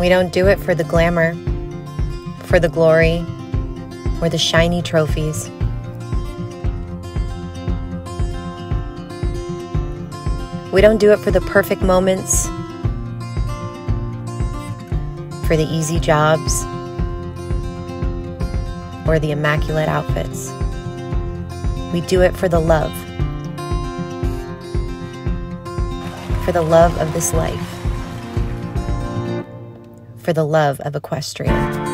We don't do it for the glamour, for the glory, or the shiny trophies. We don't do it for the perfect moments, for the easy jobs, or the immaculate outfits. We do it for the love, for the love of this life, for the love of equestrian.